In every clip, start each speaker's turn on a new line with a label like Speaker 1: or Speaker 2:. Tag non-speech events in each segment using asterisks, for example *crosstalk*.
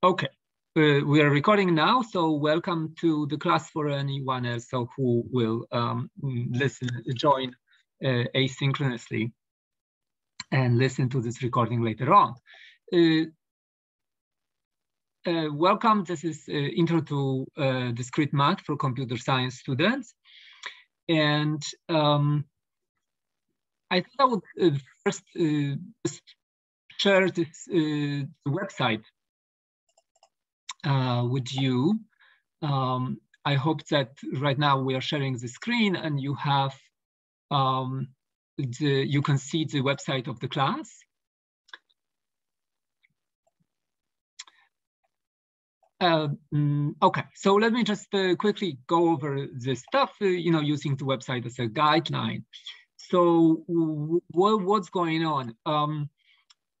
Speaker 1: Okay, uh, we are recording now, so welcome to the class for anyone else so who will um, listen, join uh, asynchronously and listen to this recording later on. Uh, uh welcome, this is uh, Intro to uh, Discrete Math for Computer Science students. And um, I thought I would first share this website uh, with you. Um, I hope that right now we are sharing the screen and you have, um, the, you can see the website of the class. Uh, mm, okay, so let me just uh, quickly go over the stuff, uh, you know, using the website as a guideline. So what's going on? Um,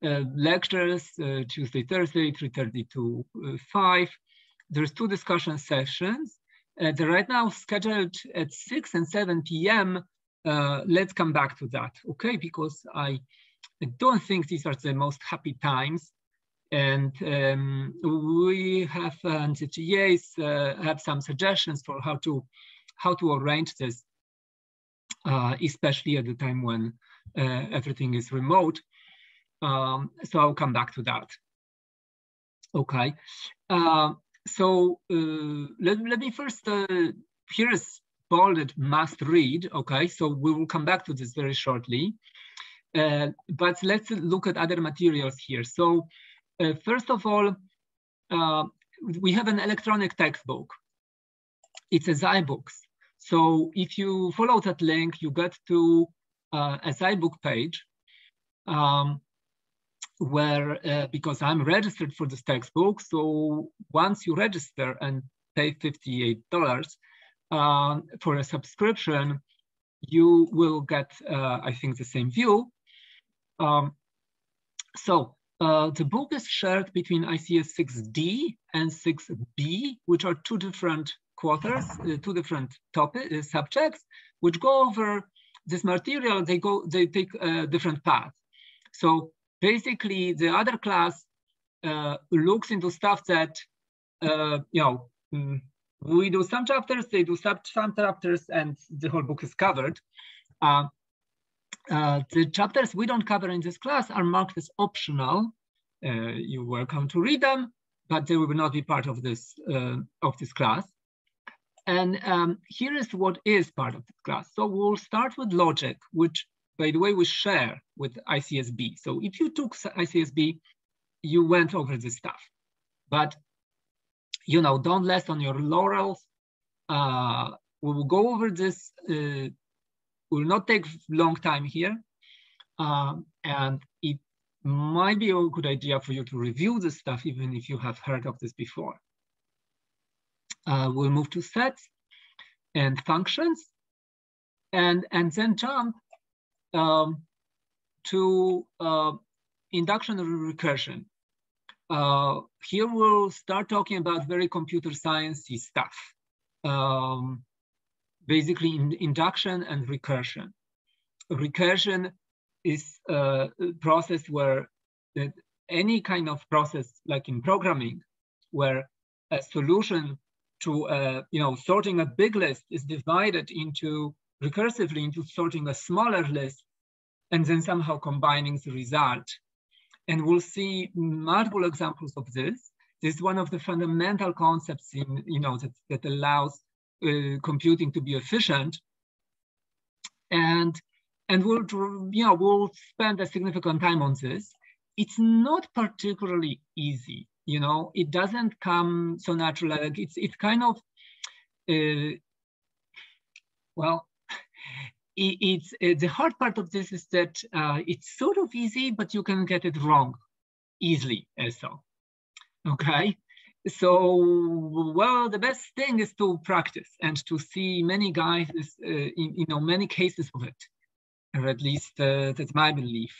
Speaker 1: uh, lectures, uh, Tuesday, Thursday, 3.30 to uh, 5. There's two discussion sessions. they're right now scheduled at 6 and 7 p.m. let's come back to that, okay? Because I, don't think these are the most happy times and um, we have and the uh, have some suggestions for how to how to arrange this, uh, especially at the time when uh, everything is remote. Um, so I'll come back to that. Okay. Uh, so uh, let, let me first, uh, here is bolded must read. Okay, so we will come back to this very shortly. Uh, but let's look at other materials here. So uh, first of all, uh, we have an electronic textbook. It's a zyBooks. So if you follow that link, you get to uh, a zyBook page. Um, where uh, because I'm registered for this textbook, so once you register and pay $58 uh, for a subscription, you will get, uh, I think, the same view. Um, so uh, the book is shared between ICS 6D and 6B, which are two different quarters, uh, two different topic uh, subjects, which go over this material. They go, they take a different path. So basically the other class uh, looks into stuff that, uh, you know, mm, we do some chapters, they do some, some chapters, and the whole book is covered. Uh, uh the chapters we don't cover in this class are marked as optional. Uh, you're welcome to read them, but they will not be part of this, uh, of this class. And um, here is what is part of the class. So we'll start with logic, which by the way, we share with ICSB. So if you took ICSB, you went over this stuff. But, you know, don't rest on your laurels. Uh, we will go over this. Uh, will not take long time here. Um, and it might be a good idea for you to review this stuff, even if you have heard of this before. Uh, we'll move to sets and functions and, and then jump um, to uh, induction recursion. Uh, here we'll start talking about very computer sciencey stuff. Um, basically in induction and recursion. Recursion is a process where any kind of process, like in programming, where a solution to uh, you know sorting a big list is divided into recursively into sorting a smaller list and then somehow combining the result. And we'll see multiple examples of this. This is one of the fundamental concepts in, you know, that, that allows uh, computing to be efficient. And, and we'll, you know, we'll spend a significant time on this. It's not particularly easy, you know, it doesn't come so naturally. Like it's, it's kind of, uh, well, it's uh, the hard part of this is that uh, it's sort of easy, but you can get it wrong easily also. Okay, so well, the best thing is to practice and to see many guys, uh, in, you know, many cases of it, or at least uh, that's my belief.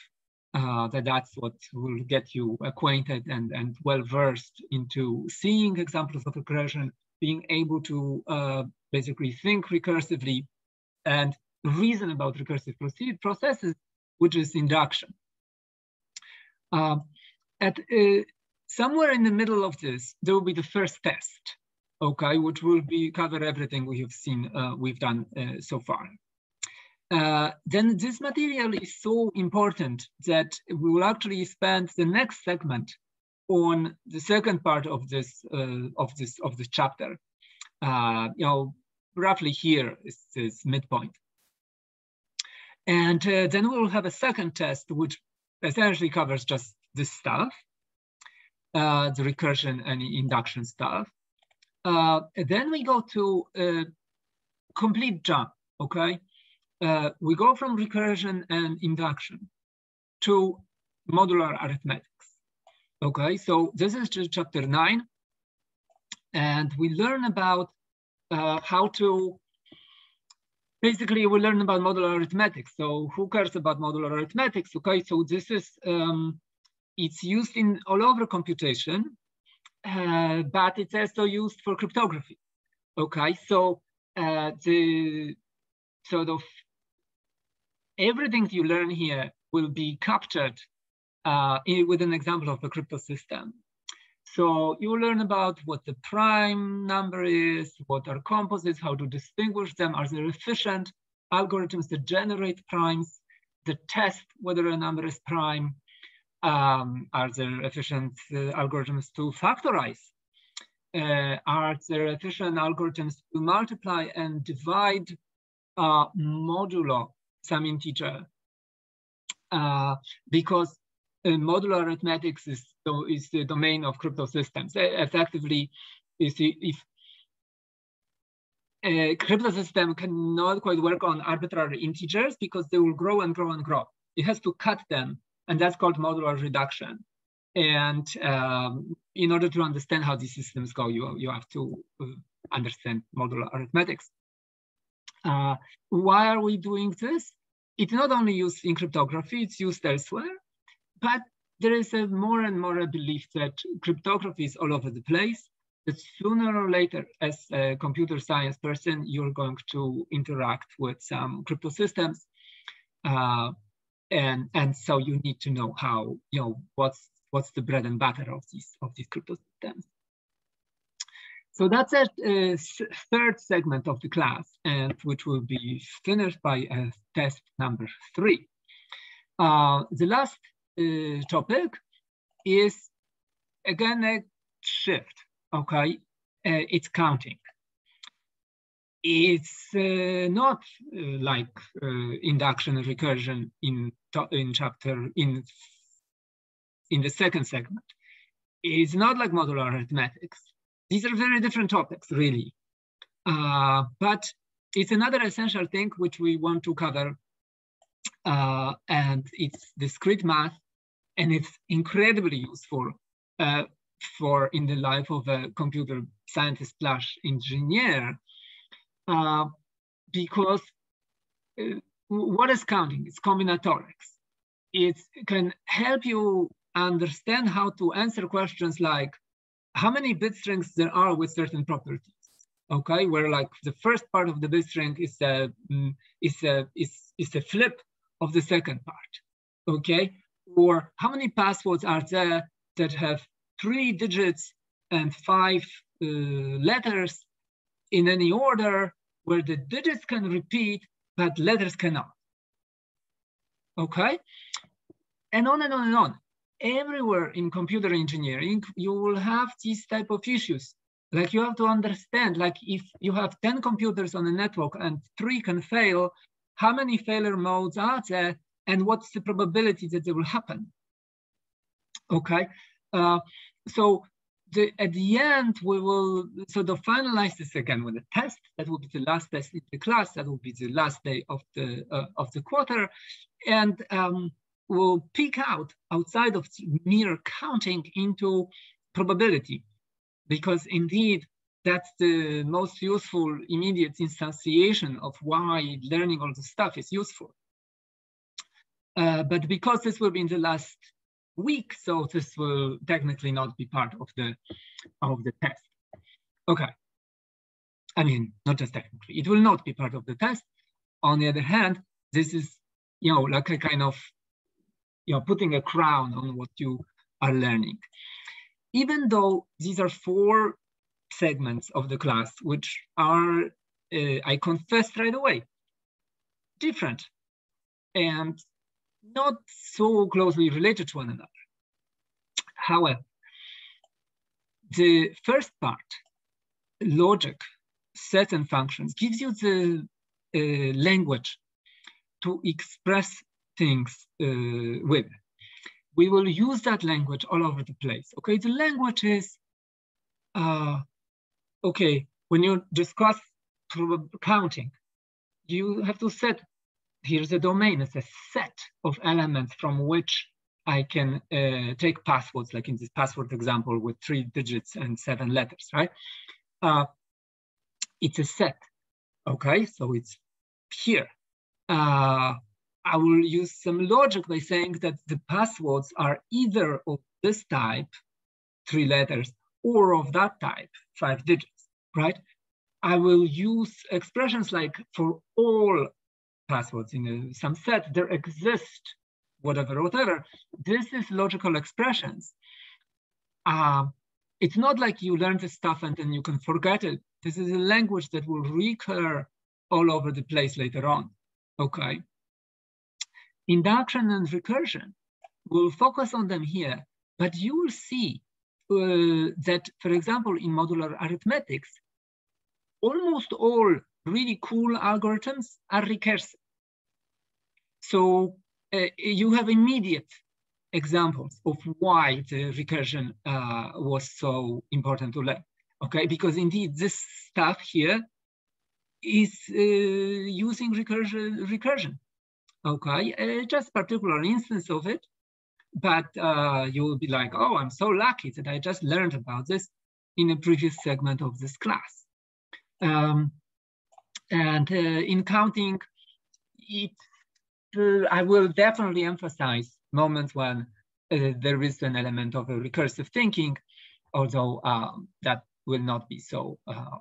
Speaker 1: Uh, that that's what will get you acquainted and, and well versed into seeing examples of recursion, being able to uh, basically think recursively and reason about recursive processes, which is induction. Uh, at, uh, somewhere in the middle of this, there will be the first test, okay, which will be cover everything we have seen, uh, we've done uh, so far. Uh, then this material is so important that we will actually spend the next segment on the second part of this uh, of this of this chapter. You know, roughly here is this midpoint. And uh, then we'll have a second test, which essentially covers just this stuff, uh, the recursion and induction stuff. Uh, then we go to a complete jump, okay? Uh, we go from recursion and induction to modular arithmetics. Okay, so this is chapter nine, and we learn about uh, how to, basically we learn about modular arithmetic. So who cares about modular arithmetic? Okay, so this is, um, it's used in all over computation, uh, but it's also used for cryptography. Okay, so uh, the sort of everything you learn here will be captured uh, in, with an example of a crypto system. So you learn about what the prime number is, what are composites, how to distinguish them, are there efficient algorithms that generate primes, the test whether a number is prime, um, are there efficient uh, algorithms to factorize? Uh, are there efficient algorithms to multiply and divide uh, modulo some integer? Uh, because modular arithmetics is is the domain of crypto systems. Effectively, if a crypto system cannot quite work on arbitrary integers because they will grow and grow and grow. It has to cut them, and that's called modular reduction. And um, in order to understand how these systems go, you, you have to uh, understand modular arithmetics. Uh, why are we doing this? It's not only used in cryptography, it's used elsewhere, but there is a more and more a belief that cryptography is all over the place, that sooner or later, as a computer science person, you're going to interact with some crypto systems. Uh, and, and so you need to know how, you know, what's, what's the bread and butter of these, of these crypto systems. So that's a, a third segment of the class, and which will be finished by a test number three. Uh, the last uh, topic is again a shift, okay? It's counting. It's not like induction and recursion in, in chapter, in, in the second segment. It's not like modular arithmetics. These are very different topics, really. Uh, but it's another essential thing which we want to cover uh, and it's discrete math and it's incredibly useful uh, for in the life of a computer scientist slash engineer uh, because uh, what is counting? It's combinatorics. It can help you understand how to answer questions like how many bit strings there are with certain properties. Okay, where like the first part of the bit string is a mm, is a is is a flip of the second part. Okay, or how many passwords are there that have three digits and five uh, letters in any order where the digits can repeat, but letters cannot. Okay? And on and on and on. Everywhere in computer engineering, you will have these type of issues. Like you have to understand, like if you have 10 computers on a network and three can fail, how many failure modes are there and what's the probability that they will happen. Okay, uh, so the, at the end, we will sort of finalize this again with a test. That will be the last test in the class. That will be the last day of the uh, of the quarter, and um, we'll pick out outside of mere counting into probability, because indeed that's the most useful immediate instantiation of why learning all this stuff is useful. Uh, but because this will be in the last week, so this will technically not be part of the of the test. Okay. I mean, not just technically, it will not be part of the test. On the other hand, this is, you know, like a kind of, you know, putting a crown on what you are learning. even though these are four segments of the class, which are, uh, I confess right away, different and not so closely related to one another. However, the first part, logic, sets and functions, gives you the uh, language to express things uh, with. We will use that language all over the place. Okay, the language is, uh, okay, when you discuss counting, you have to set, here's a domain, it's a set of elements from which I can uh, take passwords, like in this password example with three digits and seven letters, right? Uh, it's a set, okay? So it's here. Uh, I will use some logic by saying that the passwords are either of this type, three letters, or of that type, five digits, right? I will use expressions like for all passwords in a, some set, there exist whatever, whatever. This is logical expressions. Uh, it's not like you learn this stuff and then you can forget it. This is a language that will recur all over the place later on, okay? Induction and recursion, we'll focus on them here, but you will see uh, that, for example, in modular arithmetics, almost all really cool algorithms are recursive. So uh, you have immediate examples of why the recursion uh, was so important to learn. Okay, because indeed this stuff here is uh, using recursion, recursion. Okay, uh, just particular instance of it, but uh, you will be like, oh, I'm so lucky that I just learned about this in a previous segment of this class. Um, and uh, in counting, it I will definitely emphasize moments when uh, there is an element of a recursive thinking, although um, that will not be so, uh,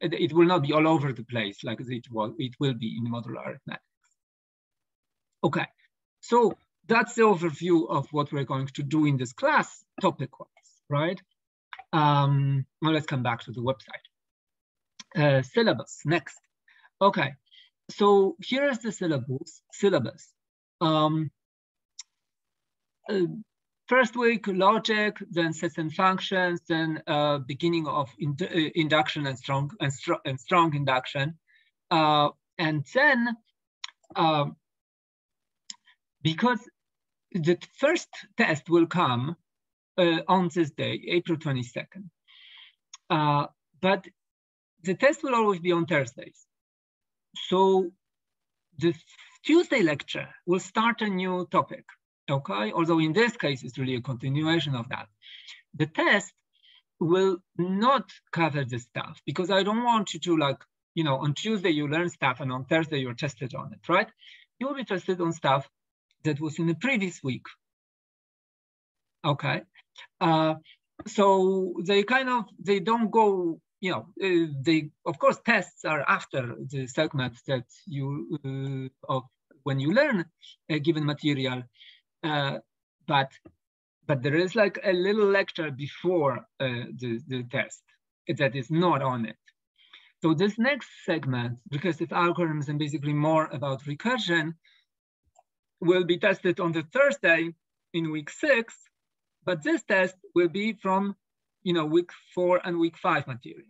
Speaker 1: it, it, will not be all over the place like it, was, it will be in modular arithmetics. Okay, so that's the overview of what we're going to do in this class topic-wise, right? Um, well, let's come back to the website. Uh, syllabus, next. Okay, so here is the syllabus. syllabus. Um, uh, first week logic, then and functions, then uh, beginning of in, uh, induction and strong and, str and strong induction, uh, and then um, because the first test will come uh, on this day, April 22nd, uh, but the test will always be on Thursdays. So the Tuesday lecture will start a new topic, okay? Although in this case, it's really a continuation of that. The test will not cover this stuff because I don't want you to like, you know, on Tuesday you learn stuff and on Thursday you're tested on it, right? You will be tested on stuff that was in the previous week. Okay. Uh, so they kind of, they don't go you know, uh, they of course tests are after the segment that you uh, of when you learn a given material, uh, but but there is like a little lecture before uh, the the test that is not on it. So this next segment, recursive algorithms and basically more about recursion, will be tested on the Thursday in week six, but this test will be from you know, week four and week five material,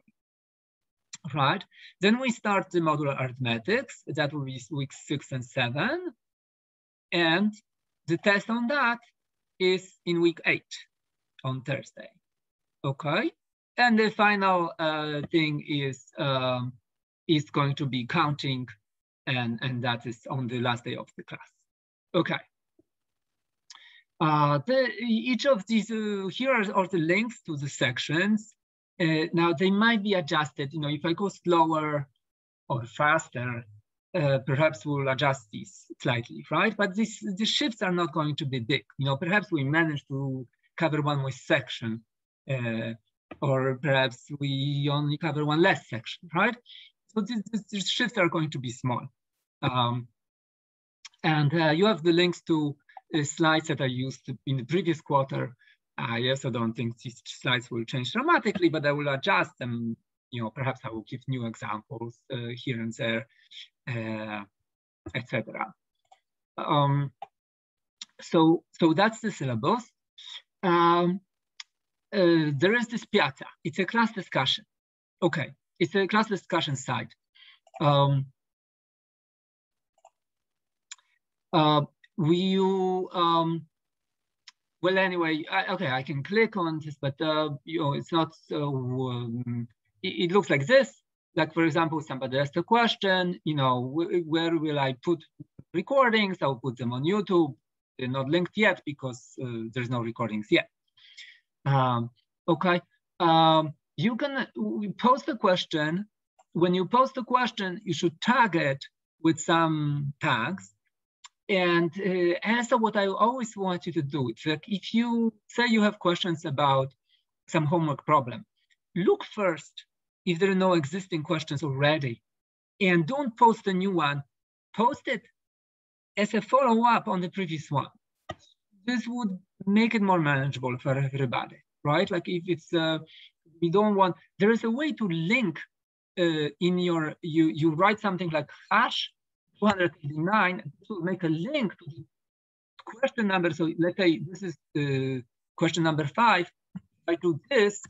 Speaker 1: right? Then we start the modular arithmetics, that will be week six and seven. And the test on that is in week eight on Thursday, okay? And the final uh, thing is, um, is going to be counting and, and that is on the last day of the class. Okay. Uh, the, each of these, uh, here are, the links to the sections. Uh, now they might be adjusted, you know, if I go slower or faster, uh, perhaps we'll adjust these slightly, right? But this, the shifts are not going to be big. You know, perhaps we manage to cover one more section, uh, or perhaps we only cover one less section, right? So these, shifts are going to be small. Um, and uh, you have the links to slides that I used in the previous quarter I also don't think these slides will change dramatically, but I will adjust them. You know, perhaps I will give new examples uh, here and there, uh, etc. Um, so, so that's the syllabus. Um, uh, there is this piazza. It's a class discussion. Okay, it's a class discussion site. Um, we um, well anyway I, okay i can click on this but uh, you know it's not so um, it, it, looks like this. Like for example somebody asked a question you know wh where will i put recordings? I'll put them on youtube. They're not linked yet because uh, there's no recordings yet. Um, okay um, you can post a question. When you post a question you should tag it with some tags and uh, answer what I always want you to do. It's like if you say you have questions about some homework problem, look first if there are no existing questions already, and don't post a new one. Post it as a follow-up on the previous one. This would make it more manageable for everybody, right? Like if it's, uh, we don't want, there is a way to link uh, in your, you, you write something like hash 289, this will make a link to the question number. So let's say this is the question number five. I do this,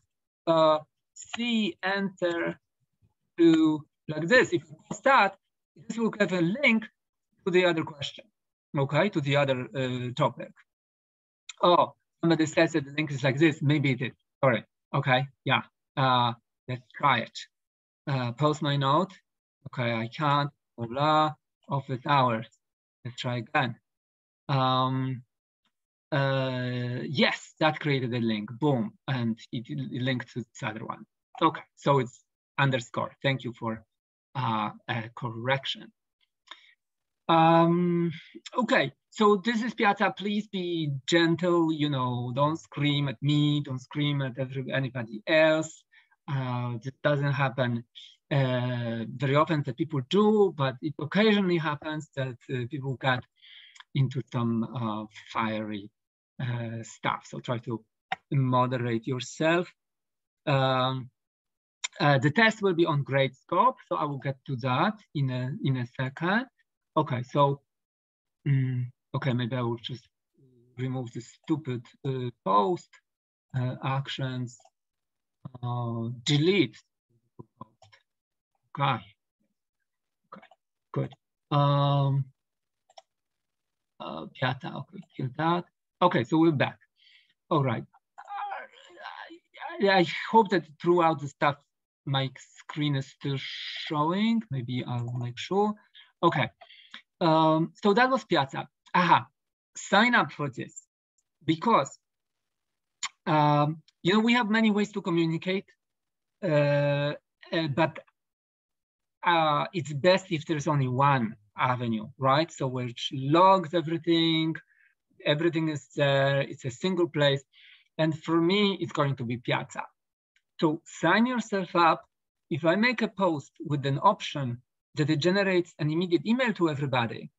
Speaker 1: uh, C enter to like this. If you start, this will have a link to the other question, okay, to the other uh, topic. Oh, somebody says that the link is like this. Maybe it is. Sorry. Okay. Yeah. Uh, let's try it. Uh, post my note. Okay, I can't. Blah office hours. Let's try again. Um, uh, yes, that created a link, boom, and it, it linked to this other one. Okay, so it's underscore. Thank you for uh, correction. Um, okay, so this is Piazza. Please be gentle, you know, don't scream at me, don't scream at anybody else. Uh, this doesn't happen uh, very often that people do, but it occasionally happens that uh, people get into some uh, fiery uh, stuff. So try to moderate yourself. Um, uh, the test will be on Gradescope, so I will get to that in a in a second. Okay, so um, okay, maybe I will just remove the stupid uh, post actions. delete Okay. Okay, good. Um, uh, Piazza, okay, kill that. Okay, so we're back. All right. I, I hope that throughout the stuff, my screen is still showing. Maybe I'll make sure. Okay. Um, so that was Piazza. Aha, sign up for this because, um, you know, we have many ways to communicate, uh, uh, but uh, it's best if there's only one avenue, right? So which logs everything, everything is there, it's a single place. And for me, it's going to be Piazza. So sign yourself up. If I make a post with an option that it generates an immediate email to everybody,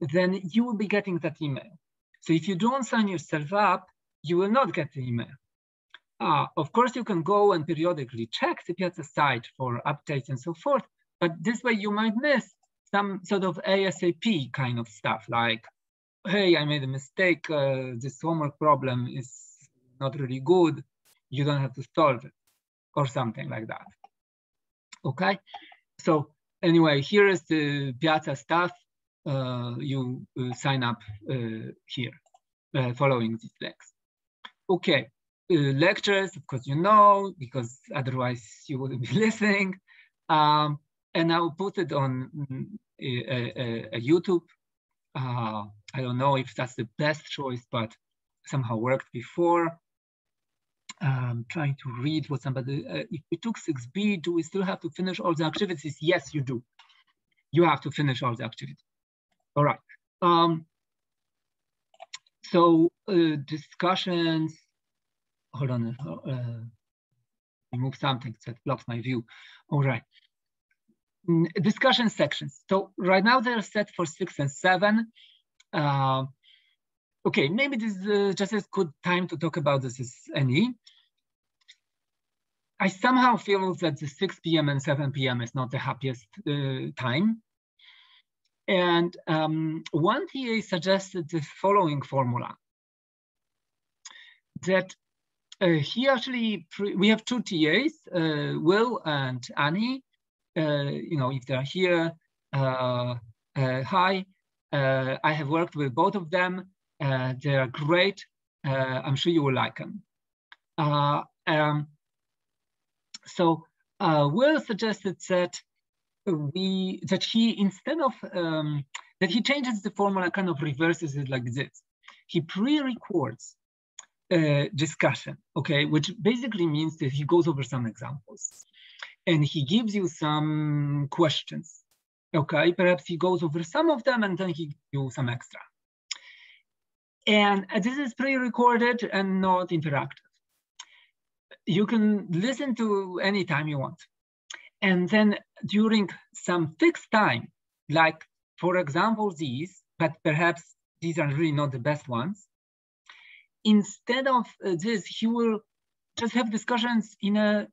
Speaker 1: then you will be getting that email. So if you don't sign yourself up, you will not get the email. Uh, of course, you can go and periodically check the Piazza site for updates and so forth, but this way you might miss some sort of ASAP kind of stuff like, hey, I made a mistake. Uh, this homework problem is not really good. You don't have to solve it or something like that. Okay. So anyway, here is the Piazza stuff. Uh, you uh, sign up uh, here uh, following these links. Okay. Uh, lectures, of course, you know, because otherwise you wouldn't be *laughs* listening. Um, and I'll put it on mm, a, a, a YouTube. Uh, I don't know if that's the best choice, but somehow worked before. I'm trying to read what somebody, uh, if we took 6B, do we still have to finish all the activities? Yes, you do. You have to finish all the activities. All right. Um, so uh, discussions, hold on, uh, remove something that blocks my view. All right. Mm, discussion sections. So right now they're set for six and seven. Uh, okay, maybe this is uh, just a good time to talk about this as any. I somehow feel that the 6 p.m. and 7 p.m. is not the happiest uh, time. And um, one TA suggested the following formula that uh, he actually, we have two TAs, uh, Will and Annie. Uh, you know, if they're here, uh, uh, hi. I have worked with both of them. they are great. I'm sure you will like them. Um, so Will suggested that we that he instead of um, that he changes the formula, kind of reverses it like this. He pre-records a discussion, okay, which basically means that he goes over some examples and he gives you some questions, okay. Perhaps he goes over some of them and then he gives you some extra. And this is pre-recorded and not interactive. You can listen to any time you want. And then during some fixed time, like for example, these, but perhaps these are really not the best ones, instead of uh, this, he will just have discussions in a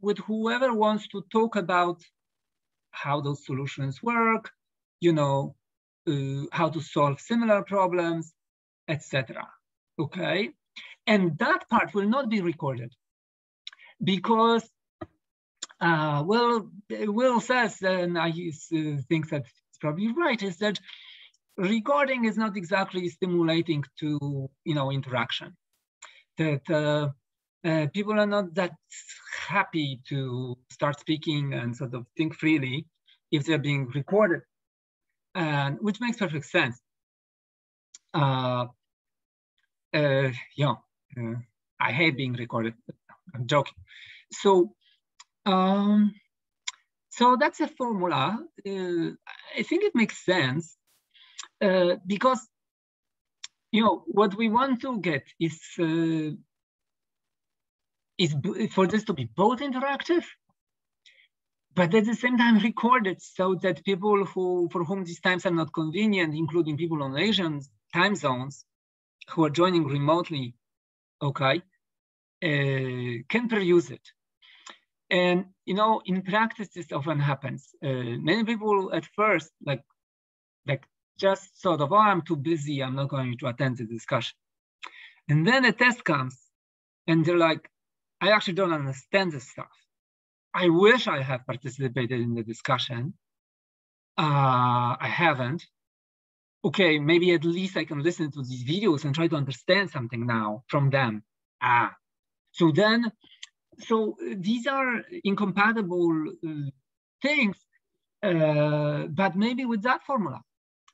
Speaker 1: with whoever wants to talk about how those solutions work, you know, uh, how to solve similar problems, etc. Okay, and that part will not be recorded because uh, well, Will says, and I uh, think that it's probably right, is that recording is not exactly stimulating to, you know, interaction. That uh, uh, people are not that happy to start speaking and sort of think freely if they're being recorded, and which makes perfect sense. Uh, uh, yeah, uh, I hate being recorded. I'm joking. So um, so that's a formula. Uh, I think it makes sense because you know what we want to get is is for this to be both interactive, but at the same time *laughs* recorded, so that people who for whom these times are not convenient, including people on Asian time zones who are joining remotely, okay, uh, can peruse it. And you know, in practice, this often happens. Uh, many people at first, like, like just sort of, oh, I'm too busy. I'm not going to attend the discussion. And then a test comes, and they're like, I actually don't understand this stuff. I wish I had participated in the discussion. Uh, I haven't. Okay, maybe at least I can listen to these videos and try to understand something now from them. Ah, so then so uh, these are incompatible uh, things, uh, but maybe with that formula,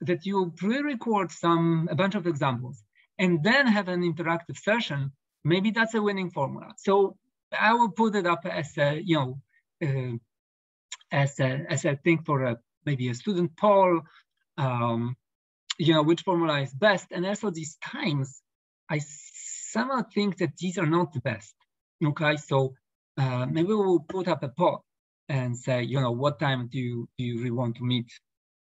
Speaker 1: that you pre-record some a bunch of examples and then have an interactive session, maybe that's a winning formula. So I will put it up as a, you know, uh, as a, as a thing for a, maybe a student poll, um, you know, which formula is best. And also these times, I somehow think that these are not the best. Okay, so uh, maybe we'll put up a poll and say, you know, what time do you, do you really want to meet?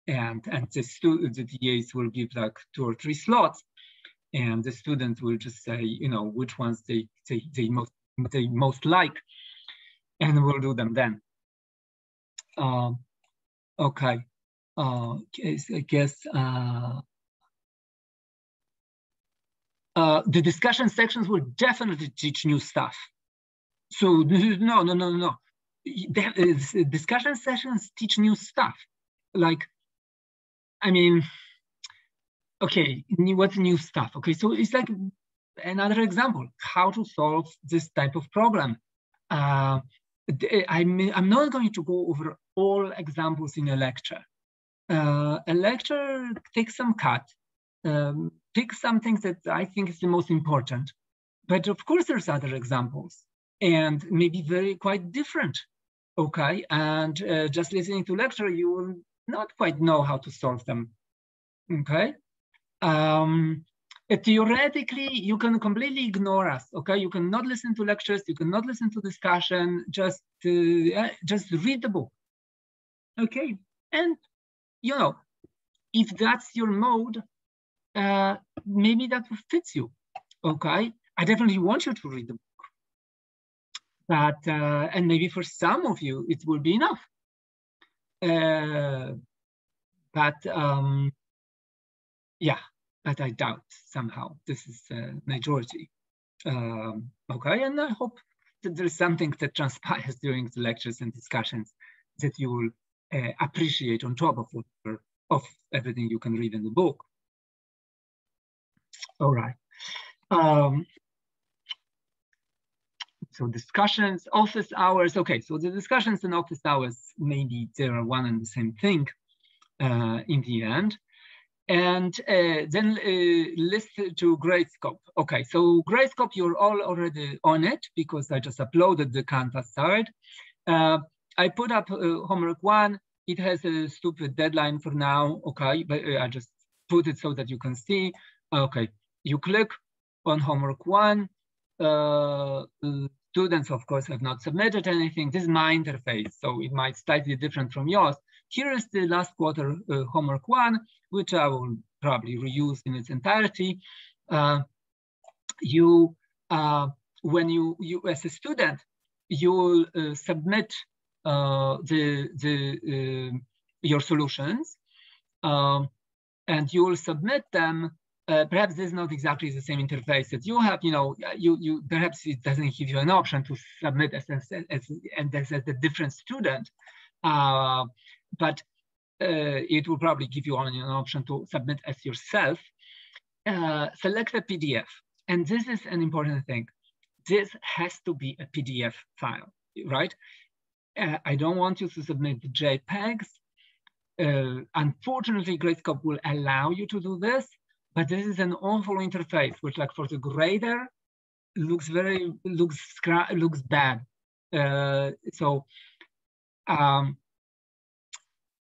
Speaker 1: And, and the, student, the TAs will give like two or three slots and the students will just say, you know, which ones they, they, they, most, they most like and we'll do them then. Um, okay, uh, I guess uh, uh, the discussion sections will definitely teach new stuff. So no, no, no, no. discussion sessions teach new stuff. Like, I mean, okay, what's new stuff? Okay, so it's like another example, how to solve this type of problem. Uh, I'm, I'm not going to go over all examples in a lecture. Uh, a lecture takes some cut, um, pick some things that I think is the most important. But of course, there's other examples and maybe very quite different. Okay, and uh, just listening to lecture, you will not quite know how to solve them. Okay, um, theoretically, you can completely ignore us. Okay, you cannot listen to lectures, you cannot listen to discussion. Just uh, just read the book. Okay, and you know, if that's your mode, uh, maybe that fits you. Okay, I definitely want you to read the book, but uh, and maybe for some of you it will be enough. Uh, but um, yeah, but I doubt somehow this is a majority. Um, okay, and I hope that there's something that transpires *laughs* during the lectures and discussions that you will uh, appreciate on top of whatever, of everything you can read in the book. All right. Um, so discussions, office hours. Okay, so the discussions and office hours, maybe they are one and the same thing uh, in the end. And uh, then uh, list to Gradescope. Okay, so Gradescope, you're all already on it because I just uploaded the Canvas side. Uh, I put up uh, homework one. It has a stupid deadline for now. Okay, but uh, I just put it so that you can see. Okay, you click on homework one. Uh, students, of course, have not submitted anything. This is my interface, so it might slightly different from yours. Here is the last quarter uh, homework one, which I will probably reuse in its entirety. Uh, you, uh, when you, you as a student, you will uh, submit uh, the, the, uh, your solutions um, and you will submit them uh, perhaps this is not exactly the same interface that you have. You know, you you perhaps it doesn't give you an option to submit as as, as as, as a different student, uh, but uh, it will probably give you only an option to submit as yourself. Uh, select a PDF, and this is an important thing. This has to be a PDF file, right? Uh, I don't want you to submit the JPEGs. Uh, unfortunately, Gradescope will allow you to do this, but this is an awful interface, which like for the grader looks very, looks, looks bad. Uh, so um,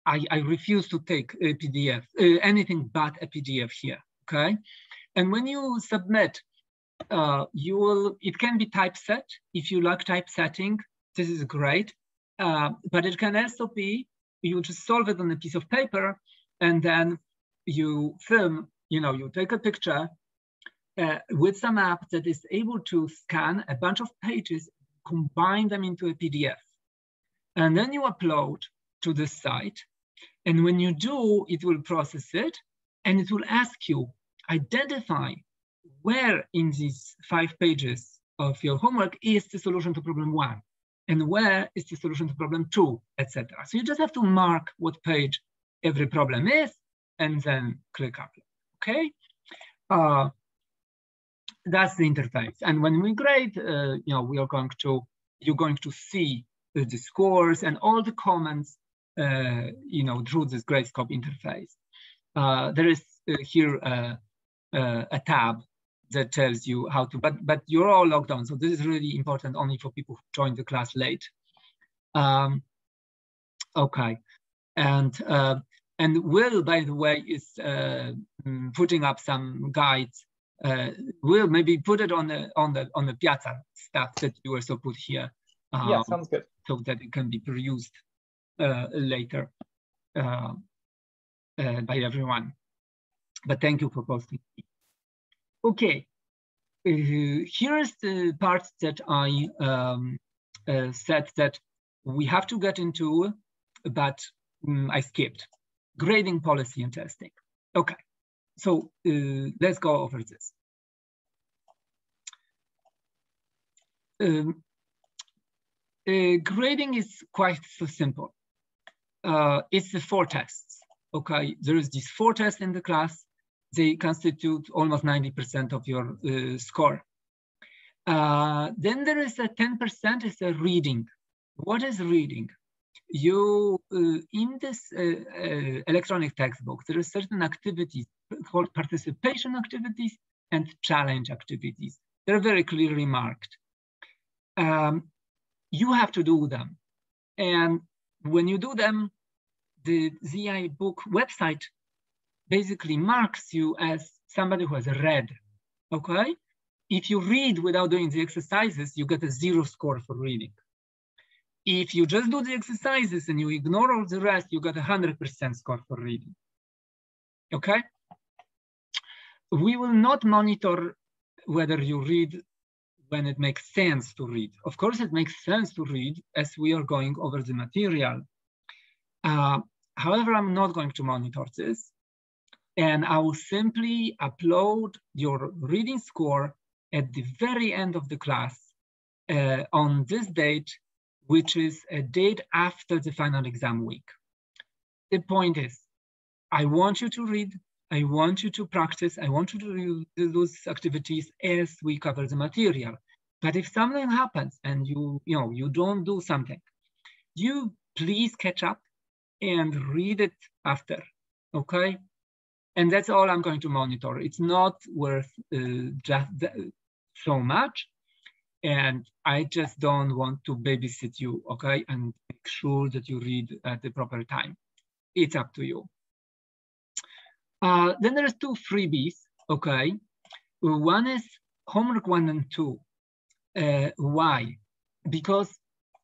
Speaker 1: I, I, refuse to take a PDF, uh, anything but a PDF here, okay? And when you submit, uh, you will, it can be typeset. If you like typesetting, this is great. Uh, but it can also be, you just solve it on a piece of paper and then you film you know, you take a picture uh, with some app that is able to scan a bunch of pages, combine them into a PDF. And then you upload to the site. And when you do, it will process it and it will ask you, identify where in these five pages of your homework is the solution to problem one and where is the solution to problem two, etc. So you just have to mark what page every problem is and then click upload okay? Uh, that's the interface. And when we grade, uh, you know, we are going to, you're going to see the, scores and all the comments, you know, through this Gradescope interface. Uh, there is uh, here uh, a tab that tells you how to, but but you're all logged on. So this is really important only for people who joined the class late. Um, okay, and uh, and Will, by the way, is uh, mm, putting up some guides. Uh, will maybe put it on the on the on the Piazza stuff that you also put here.
Speaker 2: Um, yeah, sounds good.
Speaker 1: So that it can be perused uh, later uh, uh, by everyone. But thank you for posting. Okay, uh, here's the part that I um, said that we have to get into, but um, I skipped grading policy and testing. Okay, so uh, let's go over this. Um, uh, grading is quite so simple. Uh, it's the four tests. Okay, there is these four tests in the class. They constitute almost 90% of your uh, score. Uh, then there is a 10% is a reading. What is reading? you uh, in this uh, uh, electronic textbook there are certain activities called participation activities and challenge activities they're very clearly marked um, you have to do them and when you do them the zyBook website basically marks you as somebody who has read okay if you read without doing the exercises you get a zero score for reading if you just do the exercises and you ignore all the rest, you got a 100% score for reading. Okay? we will not monitor whether you read when it makes sense to read. Of course, it makes sense to read as we are going over the material. Uh, however, I'm not going to monitor this. And I will simply upload your reading score at the very end of the class uh, on this date, which is a date after the final exam week. The point is, I want you to read, I want you to practice, I want you to do those activities as we cover the material. But if something happens and you, you know, you don't do something, you please catch up and read it after, okay? And that's all I'm going to monitor. It's not worth uh, just so much. And I just don't want to babysit you, okay? And make sure that you read at the proper time. It's up to you. Uh, then there's two freebies, okay? One is homework one and two. Uh, why? Because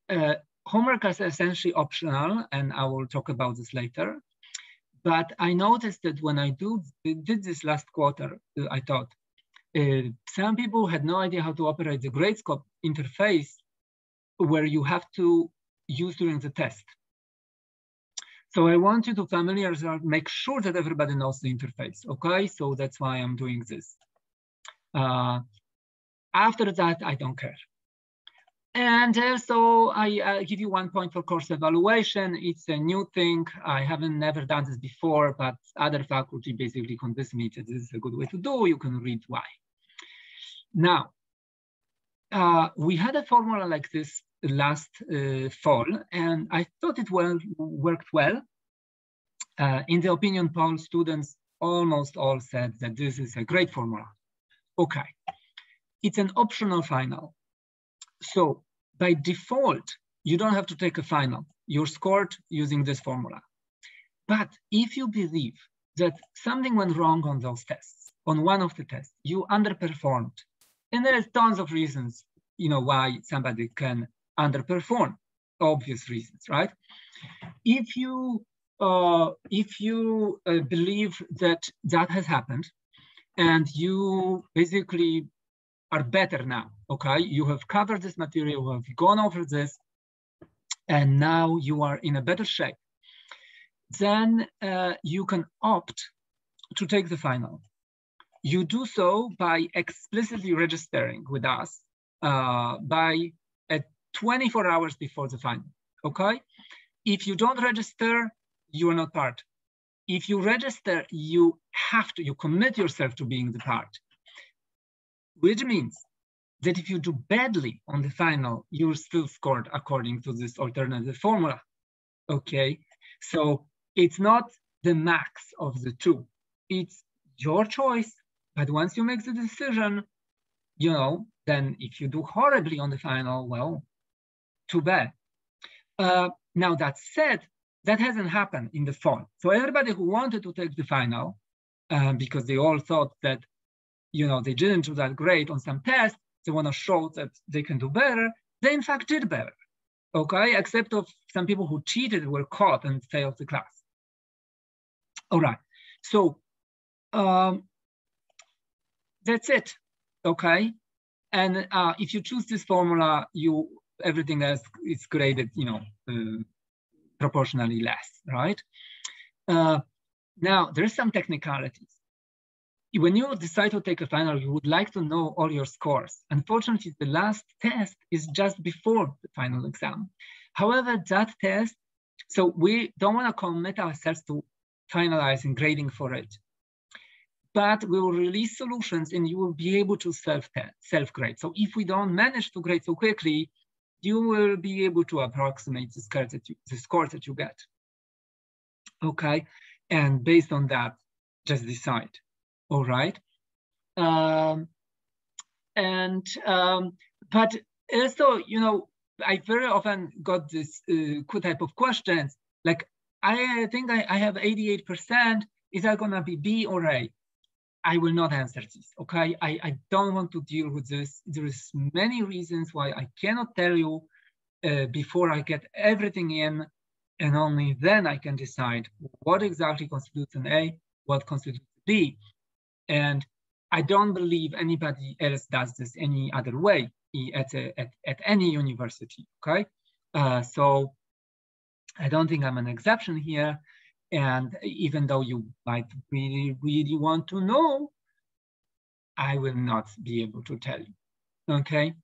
Speaker 1: uh, homework is essentially optional, and I will talk about this later. But I noticed that when I do, did this last quarter, uh, I thought, uh, some people had no idea how to operate the Gradescope interface where you have to use during the test. So I want you to familiarize, make sure that everybody knows the interface, okay? So that's why I'm doing this. Uh, after that, I don't care. And so I uh, give you one point for course evaluation. It's a new thing. I haven't never done this before, but other faculty basically convinced me that this is a good way to do. You can read why. Now, uh, we had a formula like this last uh, fall, and I thought it well worked well. Uh, in the opinion poll, students almost all said that this is a great formula. Okay, it's an optional final. So by default, you don't have to take a final. You're scored using this formula. But if you believe that something went wrong on those tests, on one of the tests, you underperformed, and there is tons of reasons, you know, why somebody can underperform, obvious reasons, right? If you uh, if you uh, believe that that has happened, and you basically are better now, okay? You have covered this material, you have gone over this, and now you are in a better shape. Then uh, you can opt to take the final. You do so by explicitly registering with us uh, by at 24 hours before the final, okay? If you don't register, you are not part. If you register, you have to, you commit yourself to being the part which means that if you do badly on the final, you're still scored according to this alternative formula. Okay, so it's not the max of the two. It's your choice. But once you make the decision, you know, then if you do horribly on the final, well, too bad. Uh, now that said, that hasn't happened in the fall. So everybody who wanted to take the final, uh, because they all thought that you know, they didn't do that great on some tests, they want to show that they can do better, they in fact did better, okay? Except of some people who cheated were caught and failed the class. All right, so um, that's it, okay? And uh, if you choose this formula, you everything else is graded, you know, uh, proportionally less, right? Uh, now, there's some technicalities when you decide to take a final, you would like to know all your scores. Unfortunately, the last test is just before the final exam. However, that test, so we don't want to commit ourselves to finalizing grading for it. But we will release solutions and you will be able to self-grade. Self so if we don't manage to grade so quickly, you will be able to approximate the scores that you, the scores that you get. Okay, and based on that, just decide all right. Um, and um, but also, you know, I very often got this uh, type of questions like, I think I, I have 88%. Is that gonna be B or A? I will not answer this, okay? I, I don't want to deal with this. There is many reasons why I cannot tell you uh, before I get everything in, and only then I can decide what exactly constitutes an A, what constitutes B. And I don't believe anybody else does this any other way at, a, at, at any university, okay? Uh, so I don't think I'm an exception here. And even though you might really, really want to know, I will not be able to tell you, okay?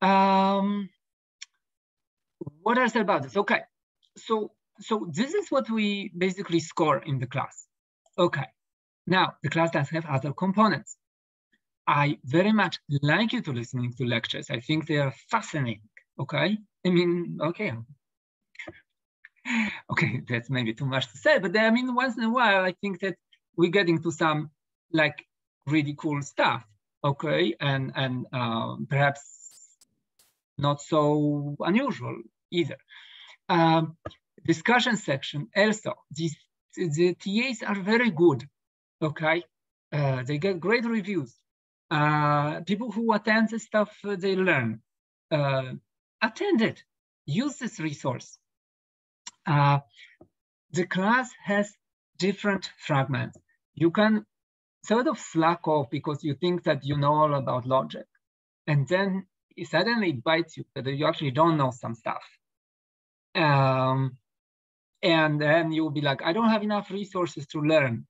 Speaker 1: Um, what else about this? Okay, so so this is what we basically score in the class. Okay, now the class does have other components. I very much like you to listening to lectures. I think they are fascinating. Okay, I mean, okay, *laughs* okay, that's maybe too much to say, but I mean, once in a while, I think that we're getting to some like really cool stuff. Okay, and and um, perhaps not so unusual either. Um, discussion section also, these, the TAs are very good, okay? Uh, they get great reviews. Uh, people who attend the stuff, uh, they learn. Uh, attend it, use this resource. Uh, the class has different fragments. You can sort of slack off because you think that you know all about logic. And then it suddenly it bites you that you actually don't know some stuff. Um, and then you'll be like, I don't have enough resources to learn.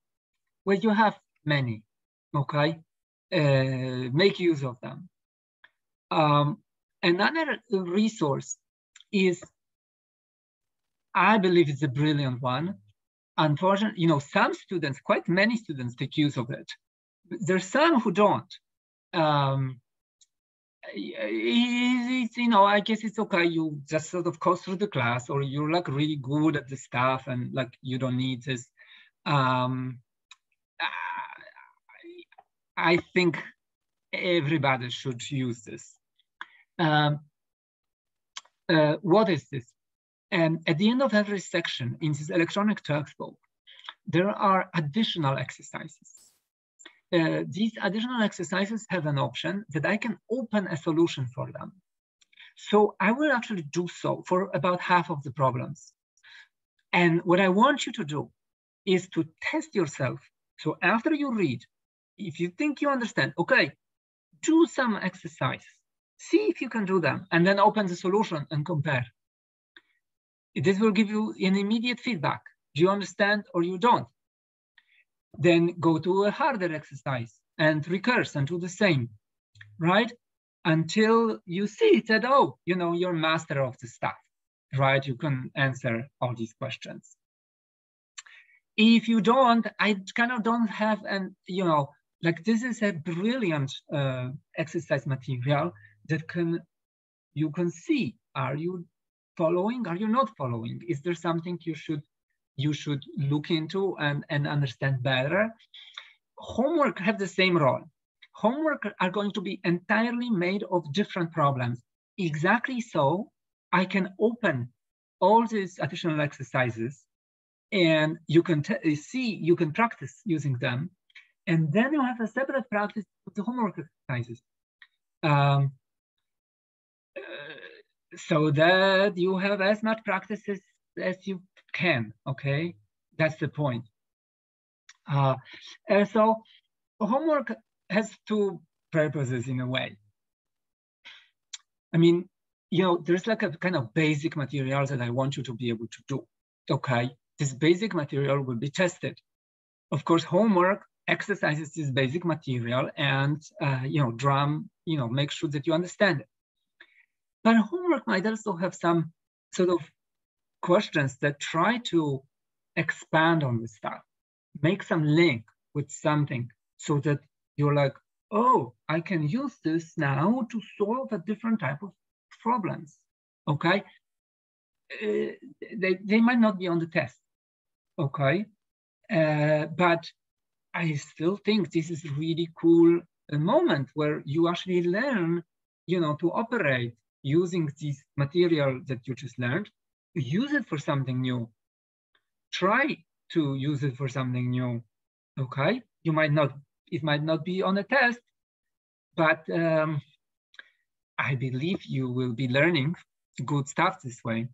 Speaker 1: Well, you have many, okay? Uh, make use of them. Um, another resource is, I believe it's a brilliant one. Unfortunately, you know, some students, quite many students take use of it. There's some who don't. Um, it's, you know, I guess it's okay. You just sort of go through the class, or you're like really good at the stuff, and like you don't need this. Um, I think everybody should use this. Um, uh, what is this? And at the end of every section in this electronic textbook, there are additional exercises uh, these additional exercises have an option that I can open a solution for them. So I will actually do so for about half of the problems. And what I want you to do is to test yourself. So after you read, if you think you understand, okay, do some exercise, see if you can do them, and then open the solution and compare. This will give you an immediate feedback. Do you understand or you don't? then go to a harder exercise and recurse and do the same, right? Until you see that, oh, you know, you're master of the stuff, right? You can answer all these questions. If you don't, I kind of don't have an, you know, like this is a brilliant uh, exercise material that can, you can see, are you following? Are you not following? Is there something you should you should look into and, and understand better. Homework have the same role. Homework are going to be entirely made of different problems. Exactly so, I can open all these additional exercises and you can see, you can practice using them. And then you have a separate practice of the homework exercises. Um, uh, so that you have as much practices as you can, okay? That's the point. Uh, and so homework has two purposes in a way. I mean, you know, there's like a kind of basic material that I want you to be able to do, okay? This basic material will be tested. Of course, homework exercises this basic material and, uh, you know, drum, you know, make sure that you understand it. But homework might also have some sort of questions that try to expand on the stuff, make some link with something so that you're like, oh, I can use this now to solve a different type of problems, okay? Uh, they, they might not be on the test, okay? Uh, but I still think this is really cool a moment where you actually learn, you know, to operate using this material that you just learned use it for something new. Try to use it for something new. Okay, you might not, it might not be on a test, but um, I believe you will be learning good stuff this way.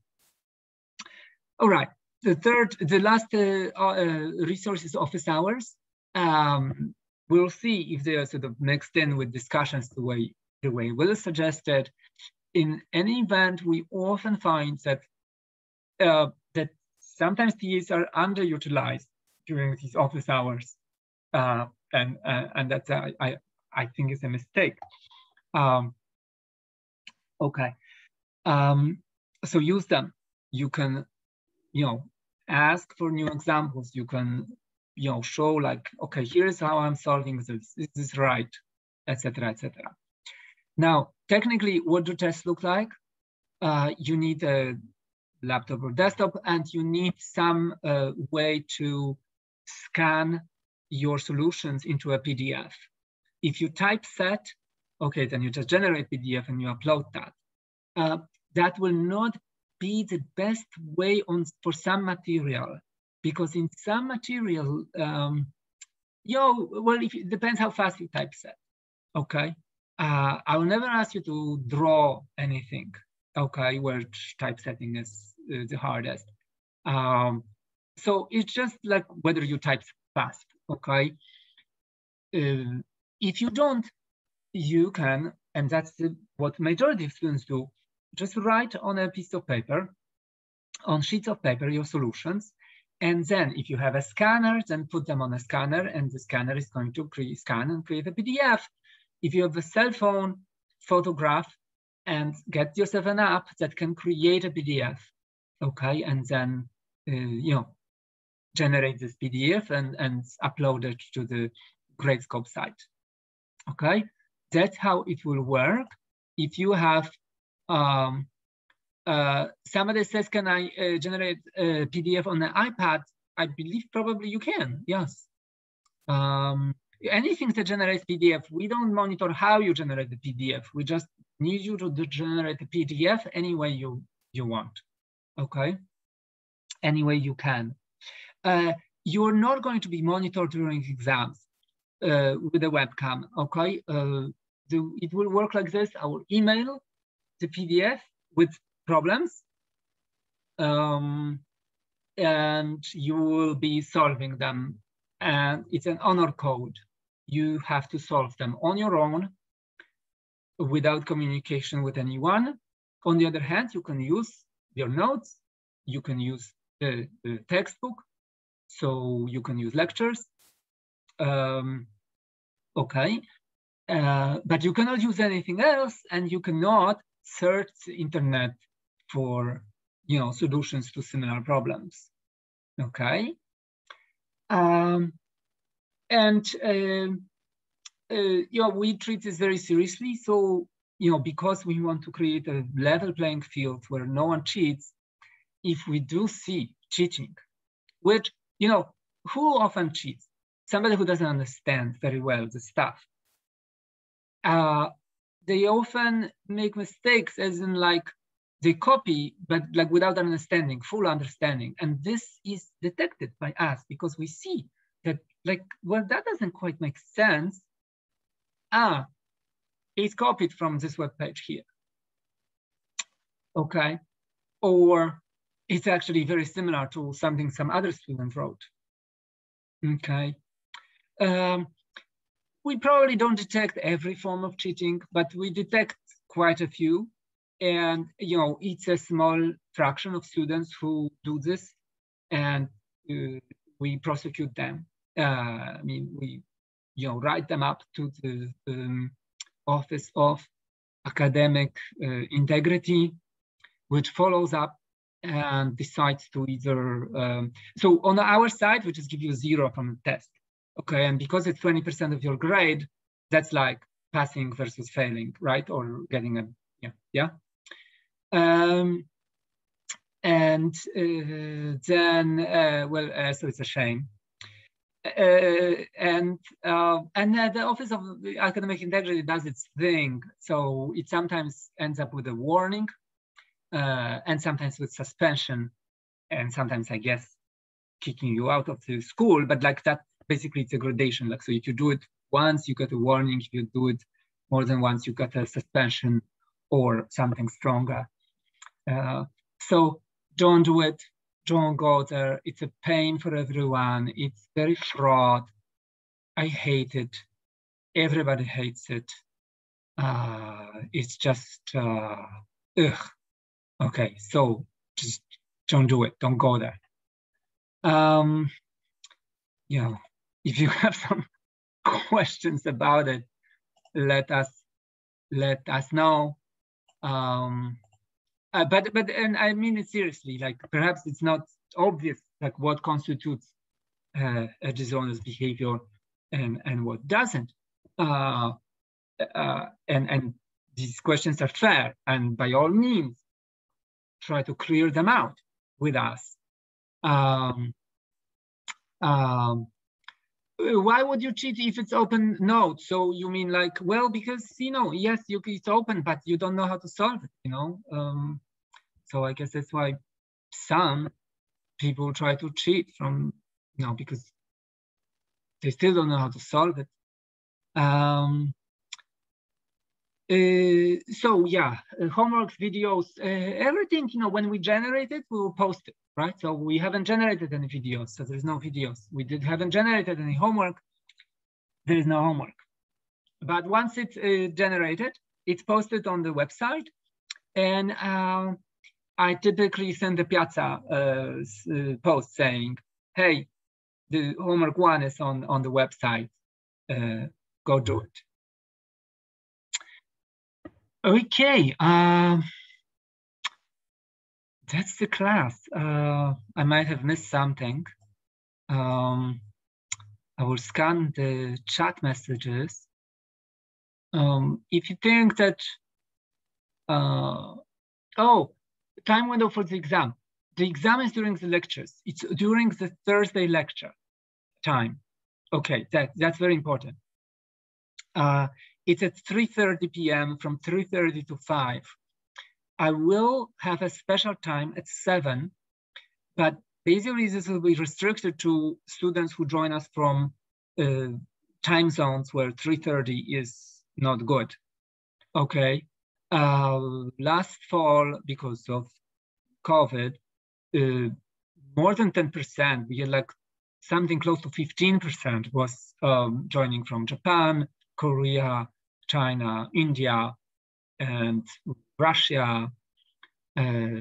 Speaker 1: All right, the third, the last uh, uh, resource is office hours. Um, we'll see if they are sort of mixed in with discussions the way the way Will suggested. In any event, we often find that uh, that sometimes TAs are underutilized during these office hours, uh, and uh, and that's I, I I think is a mistake. Um, okay, um, so use them. You can, you know, ask for new examples. You can, you know, show like, okay, here's how I'm solving this. Is this right, etc., etc. Now, technically, what do tests look like? Uh, you need a laptop or desktop, and you need some uh, way to scan your solutions into a PDF. If you typeset, okay, then you just generate PDF and you upload that. Uh, that will not be the best way on for some material because in some material, um, yo, well, if, it depends how fast you typeset, okay? Uh, I will never ask you to draw anything, okay, where typesetting is uh, the hardest. Um, so it's just like whether you type fast, okay? Uh, if you don't, you can, and that's the, what majority of students do, just write on a piece of paper, on sheets of paper, your solutions. And then if you have a scanner, then put them on a scanner and the scanner is going to scan and create a PDF. If you have a cell phone, photograph and get yourself an app that can create a PDF, okay? And then, uh, you know, generate this PDF and, and upload it to the Gradescope site okay? That's how it will work. If you have, um, uh, somebody says, can I uh, generate a PDF on the iPad? I believe probably you can, yes. Um, anything that generates PDF, we don't monitor how you generate the PDF. We just need you to generate the PDF any way you, you want, okay? Any way you can. Uh, you're not going to be monitored during exams uh, with a webcam, okay? Uh, the, it will work like this. Will email the PDF with problems um, and you will be solving them. And it's an honor code. You have to solve them on your own without communication with anyone. On the other hand, you can use your notes, you can use the, the textbook, so you can use lectures, um, okay, uh, but you cannot use anything else, and you cannot search internet for you know solutions to similar problems. Okay, um, and uh, uh, you know we treat this very seriously. So you know because we want to create a level playing field where no one cheats. If we do see cheating, which you know who often cheats? somebody who doesn't understand very well the stuff. Uh, they often make mistakes as in like they copy, but like without understanding, full understanding. And this is detected by us because we see that like, well, that doesn't quite make sense. Ah, it's copied from this web page here. Okay. Or it's actually very similar to something some other student wrote. Okay. Um, we probably don't detect every form of cheating, but we detect quite a few. And, you know, it's a small fraction of students who do this and uh, we prosecute them. Uh, I mean, we, you know, write them up to the um, Office of Academic uh, Integrity, which follows up and decides to either, um, so on our side, we just give you zero from the test. Okay, and because it's 20% of your grade, that's like passing versus failing, right? Or getting a, yeah, yeah. Um, and uh, then, uh, well, uh, so it's a shame. Uh, and uh, and the Office of Academic Integrity does its thing. So it sometimes ends up with a warning, uh, and sometimes with suspension, and sometimes I guess kicking you out of the school. But like that basically it's a gradation. Like so, if you do it once, you get a warning. If you do it more than once, you get a suspension or something stronger. Uh, so don't do it. Don't go there. It's a pain for everyone. It's very fraught. I hate it. Everybody hates it. Uh, it's just, uh, ugh. Okay, so just don't do it. Don't go there. Um, know, if you *laughs* have some questions about it, let us let us know. Um, uh, but but and I mean it seriously. Like perhaps it's not obvious like what constitutes uh, a dishonest behavior and and what doesn't. Uh, uh, and and these questions are fair, and by all means, try to clear them out with us. Um, um, why would you cheat if it's open node? So you mean like, well, because you know, yes, you it's open, but you don't know how to solve it, you know. Um, so I guess that's why some people try to cheat from, you know, because they still don't know how to solve it. Um, uh, so yeah, uh, homeworks, videos, uh, everything, you know, when we generate it, we will post it, right? So we haven't generated any videos, so there's no videos. We did haven't generated any homework, there is no homework. But once it's uh, generated, it's posted on the website. And uh, I typically send the Piazza uh, post saying, hey, the homework one is on, on the website, go do it. Okay, uh, that's the class. Uh, I might have missed something. Um, I will scan the chat messages. Um, if you think that, uh, oh, time window for the exam. The exam is during the lectures. It's during the Thursday lecture time. Okay, that, that's very important. Uh, it's at 3.30 p.m. from 3.30 to 5. I will have a special time at 7, but basically this will be restricted to students who join us from uh, time zones where 3.30 is not good. Okay. Uh, last fall, because of COVID, uh, more than 10%, we had like something close to 15% was um, joining from Japan, Korea, China, India, and Russia. Uh,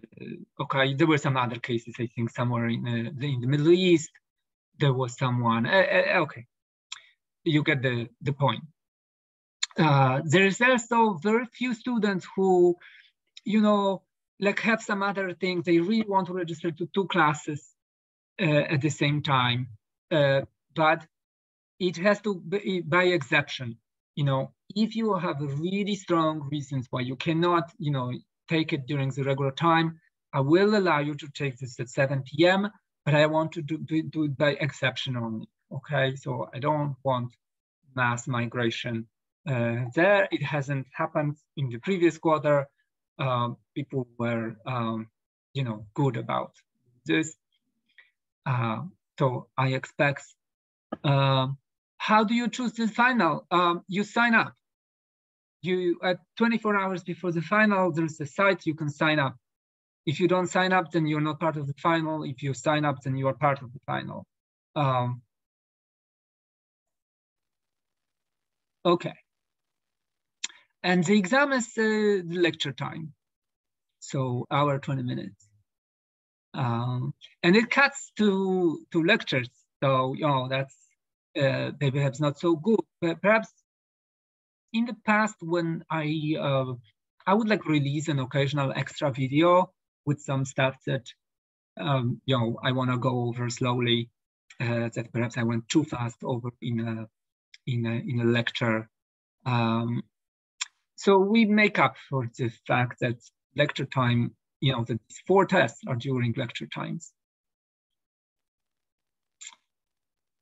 Speaker 1: okay, there were some other cases, I think, somewhere in, uh, the, in the Middle East. There was someone, uh, uh okay, you get the, the point. Uh, there is also very few students who, you know, like have some other things. They really want to register to two classes uh, at the same time, but it has to be by exception you know, if you have really strong reasons why you cannot, you know, take it during the regular time, I will allow you to take this at 7 p.m., but I want to do, do, do it by exception only, okay? So I don't want mass migration uh, there. It hasn't happened in the previous quarter. Uh, people were, um, you know, good about this. Uh, so I expect uh, how do you choose the final? Um, you sign up. You at 24 hours before the final, there's a site you can sign up. If you don't sign up, then you're not part of the final. If you sign up, then you are part of the final. Um, okay. And the exam is uh, the lecture time. So hour, 20 minutes. Um, and it cuts to, to lectures. So, you know, that's uh, perhaps not so good. But perhaps in the past, when I uh, I would like release an occasional extra video with some stuff that um, you know I want to go over slowly. Uh, that perhaps I went too fast over in a in a in a lecture. Um, so we make up for the fact that lecture time, you know, the four tests are during lecture times.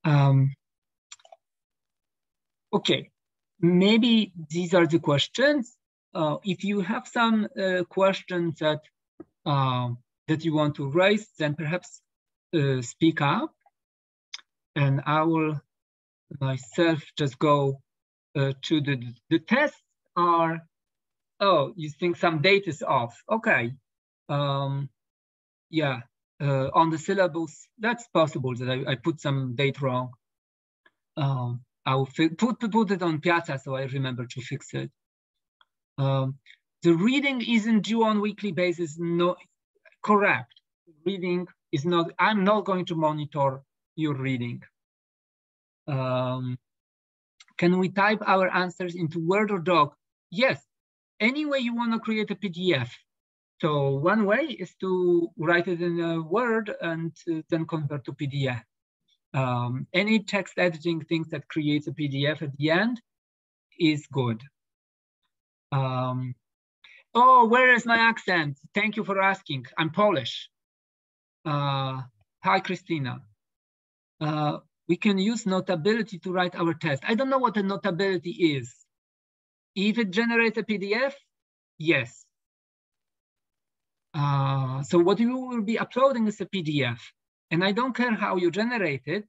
Speaker 1: Um, Okay, maybe these are the questions. Uh, if you have some uh, questions that uh, that you want to raise, then perhaps uh, speak up, and I will myself just go uh, to the the tests are. Oh, you think some date is off? Okay. Um, yeah, uh, on the syllabus, that's possible that I, I put some date wrong. Um, I'll put, put it on Piazza so I remember to fix it. Um, the reading isn't due on weekly basis. No, correct. Reading is not, I'm not going to monitor your reading. Um, can we type our answers into Word or Doc? Yes, any way you want to create a PDF. So one way is to write it in a Word and uh, then convert to PDF. Um, any text editing things that creates a PDF at the end is good. Um, oh, where is my accent? Thank you for asking. I'm Polish. Uh, hi, Christina. Uh, we can use notability to write our test. I don't know what a notability is. If it generates a PDF, yes. Uh, so what you will be uploading is a PDF. And I don't care how you generate it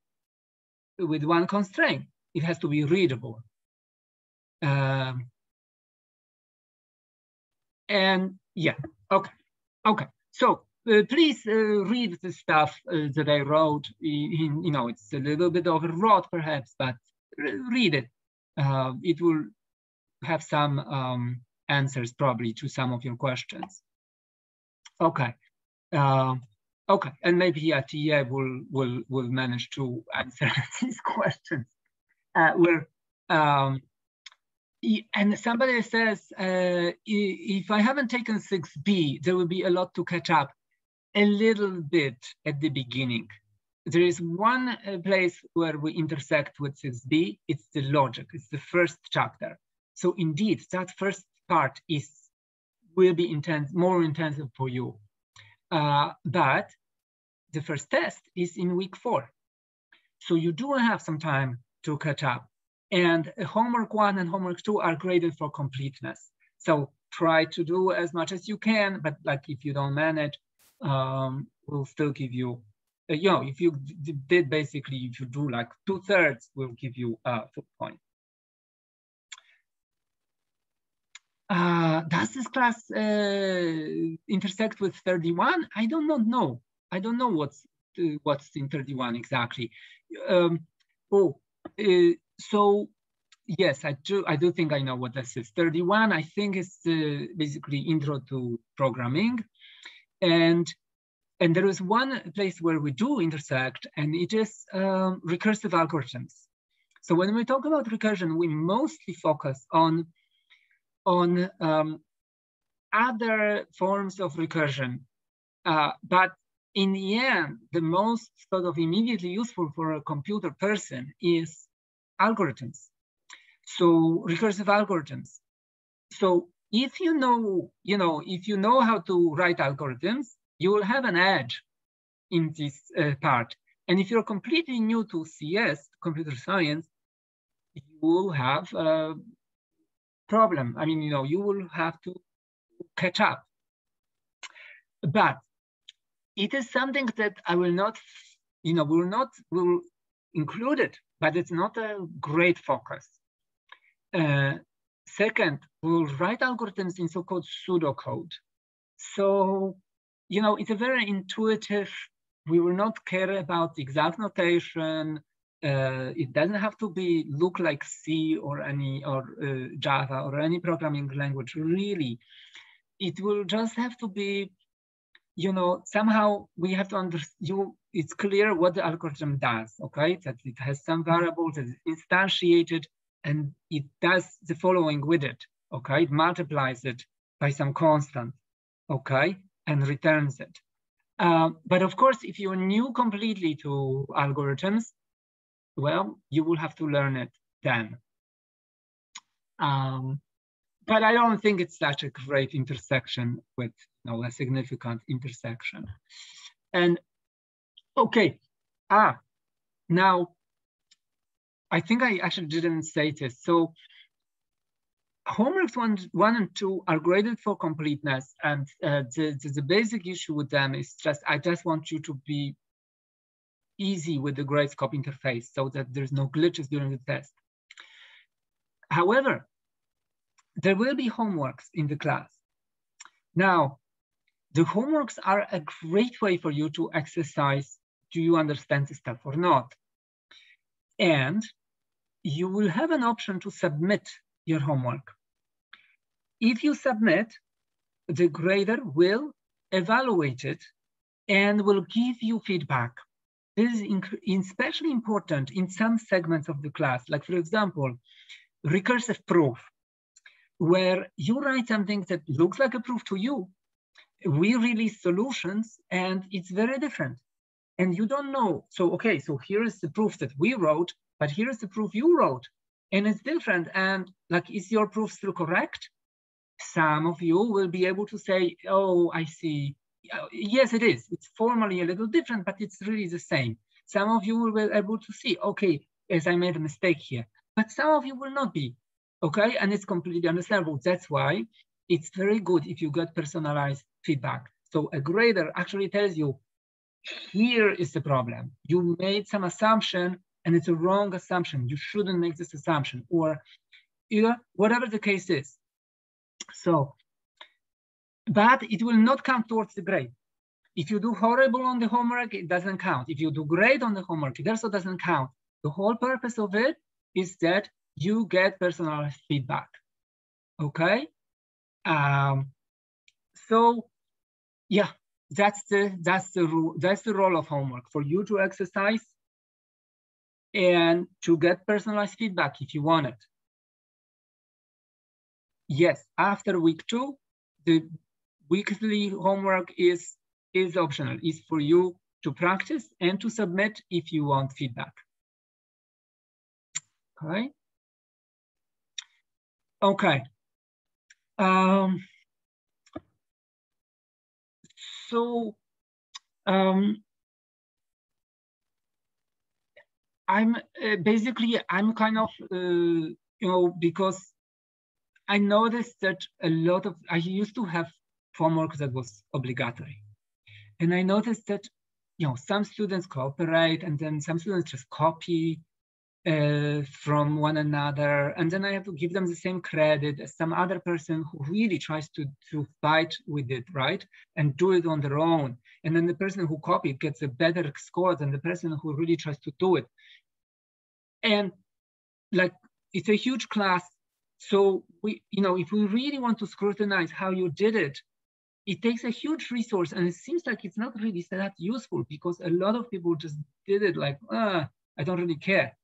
Speaker 1: with one constraint. It has to be readable. Um, and yeah, okay, okay. So uh, please uh, read the stuff uh, that I wrote. In, you know, it's a little bit overwrought perhaps, but read it. Uh, it will have some um, answers probably to some of your questions. Okay. Uh, okay, and maybe yeah, will will will manage to answer *laughs* these questions. Uh, where um, and somebody says uh, if I haven't taken 6B, there will be a lot to catch up a little bit at the beginning. There is one uh, place where we intersect with 6B, it's the logic, it's the first chapter. So indeed, that first part is will be intense, more intensive for you. Uh, but the first test is in week four. So you do have some time to catch up. And homework one and homework two are graded for completeness. So try to do as much as you can, but like if you don't manage, um, we'll still give you, uh, you know, if you did basically, if you do like two thirds, we'll give you a full point. Uh, does this class uh, intersect with 31? I do not know. I don't know what's uh, what's in 31 exactly. Um, oh, uh, so yes, I do. I do think I know what this is. 31, I think, is basically intro to programming, and and there is one place where we do intersect, and it is um, recursive algorithms. So when we talk about recursion, we mostly focus on on um, other forms of recursion. Uh, but in the end, the most sort of immediately useful for a computer person is algorithms. So recursive algorithms. So if you know, you know, if you know how to write algorithms, you will have an edge in this uh, part. And if you're completely new to CS, computer science, you will have uh, problem. I mean, you know, you will have to catch up. But it is something that I will not, you know, will not will include it, but it's not a great focus. Uh, second, we'll write algorithms in so-called pseudocode. So, you know, it's a very intuitive, we will not care about exact notation, uh, it doesn't have to be look like C or any or uh, Java or any programming language. Really, it will just have to be, you know, somehow we have to understand. You, it's clear what the algorithm does. Okay, that it has some variables that is instantiated, and it does the following with it. Okay, it multiplies it by some constant. Okay, and returns it. Uh, but of course, if you're new completely to algorithms, well, you will have to learn it then. Um, but I don't think it's such a great intersection with you know, a significant intersection. And okay, ah, now I think I actually didn't say this. So homeworks one, one and two are graded for completeness. And uh, the, the, the basic issue with them is just, I just want you to be easy with the Gradescope interface so that there's no glitches during the test. However, there will be homeworks in the class. Now, the homeworks are a great way for you to exercise, do you understand the stuff or not? And you will have an option to submit your homework. If you submit, the grader will evaluate it and will give you feedback. This is especially important in some segments of the class, like for example, recursive proof, where you write something that looks like a proof to you. We release solutions and it's very different. And you don't know. So, okay, so here is the proof that we wrote, but here's the proof you wrote. And it's different. And like, is your proof still correct? Some of you will be able to say, oh, I see. Uh, yes, it is. It's formally a little different, but it's really the same. Some of you will be able to see, okay, as I made a mistake here, but some of you will not be, okay? And it's completely understandable. That's why it's very good if you get personalized feedback. So a grader actually tells you, here is the problem. You made some assumption and it's a wrong assumption. You shouldn't make this assumption or either whatever the case is. So, but it will not count towards the grade. If you do horrible on the homework, it doesn't count. If you do great on the homework, it also doesn't count. The whole purpose of it is that you get personalized feedback. Okay. Um, so yeah, that's the that's the rule, that's the role of homework for you to exercise and to get personalized feedback if you want it. Yes, after week two, the weekly homework is is optional. Is for you to practice and to submit if you want feedback. Okay. Okay. Um, so um, I'm uh, basically I'm kind of uh, you know because I noticed that a lot of I used to have homework that was obligatory, and I noticed that you know some students cooperate and then some students just copy uh, from one another. And then I have to give them the same credit as some other person who really tries to, to fight with it, right? And do it on their own. And then the person who copied gets a better score than the person who really tries to do it. And like, it's a huge class. So we, you know, if we really want to scrutinize how you did it, it takes a huge resource and it seems like it's not really that useful because a lot of people just did it like, ah, I don't really care.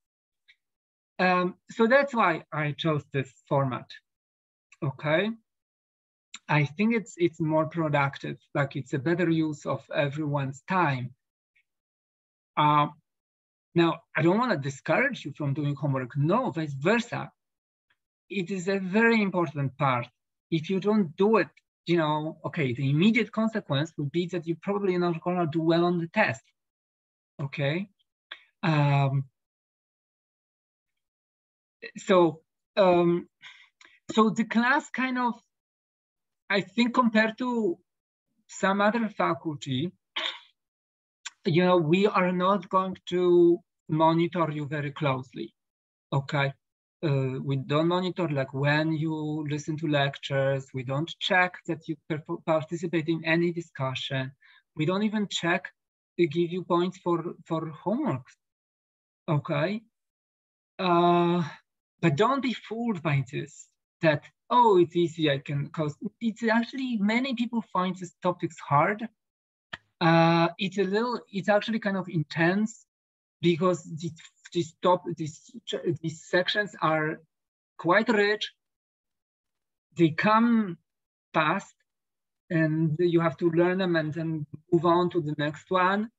Speaker 1: Um, so that's why I chose this format. Okay. I think it's it's more productive, like it's a better use of everyone's time. Uh, now, I don't want to discourage you from doing homework. No, vice versa. It is a very important part. If you don't do it, you know, okay, the immediate consequence would be that you're probably not going to do well on the test. Okay. Um, so um, so the class kind of, I think compared to some other faculty, you know, we are not going to monitor you very closely, okay? Uh, we don't monitor like when you listen to lectures, we don't check that you participate in any discussion. We don't even check to give you points for, for homework, okay? Uh, but don't be fooled by this, that, oh, it's easy, I can, cause it's actually, many people find these topics hard. Uh, it's a little, it's actually kind of intense because these, these, top, these, these sections are quite rich. They come fast and you have to learn them and then move on to the next one.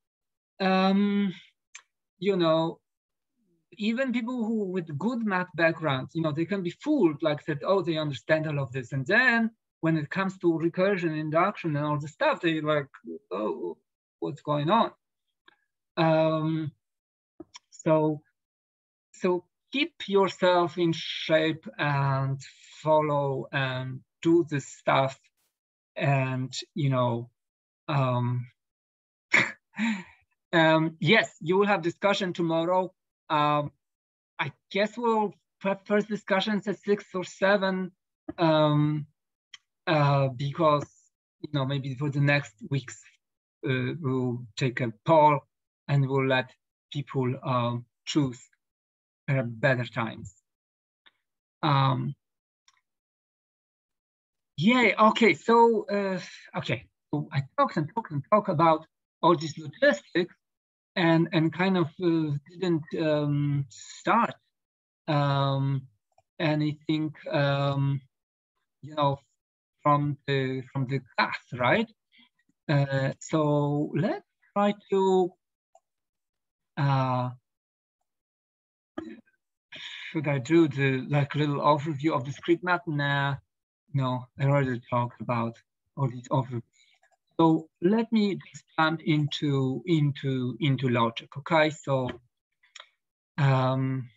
Speaker 1: Um, you know, even people who with good math backgrounds, you know, they can be fooled like that, oh, they understand all of this. And then when it comes to recursion, induction, and all the stuff, they like, oh, what's going on? Um, so, so keep yourself in shape and follow and do the stuff. And, you know, um, *laughs* um, yes, you will have discussion tomorrow um, I guess we'll have first discussions at six or seven um, uh, because you know maybe for the next weeks uh, we'll take a poll and we'll let people choose better times. Um, yeah, okay, so, uh, okay, so I talked and talked and talked about all these logistics and, and kind of uh, didn't um, start um, anything, um, you know, from the, from the class, right? Uh, so let's try to uh, should I do the like little overview of discrete math? Nah, no, I already talked about all these overviews. So let me just jump into into into logic. Okay, so um,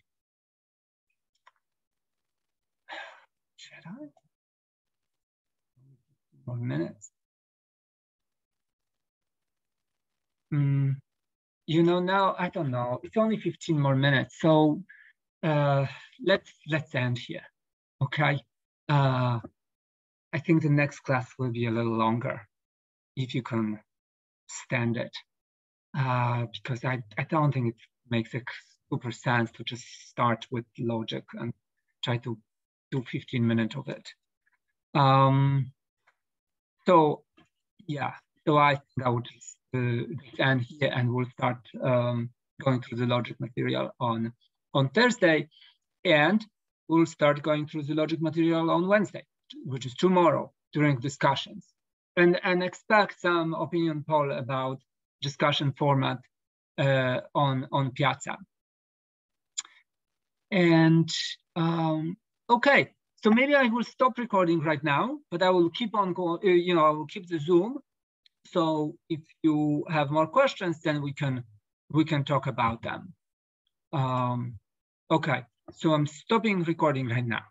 Speaker 1: should I? One minute. Mm, you know, now I don't know. It's only 15 more minutes, so uh, let's let's end here. Okay. Uh, I think the next class will be a little longer, if you can stand it, uh, because I I don't think it makes a super sense to just start with logic and try to do 15 minutes of it. Um, so yeah, so I think I would end here and we'll start um, going through the logic material on on Thursday, and we'll start going through the logic material on Wednesday, which is tomorrow during discussions. And, and expect some opinion poll about discussion format uh, on, on Piazza. And um, okay, so maybe I will stop recording right now, but I will keep on going, uh, you know, I will keep the Zoom. So if you have more questions, then we can we can talk about them. Um, Okay, so I'm stopping recording right now.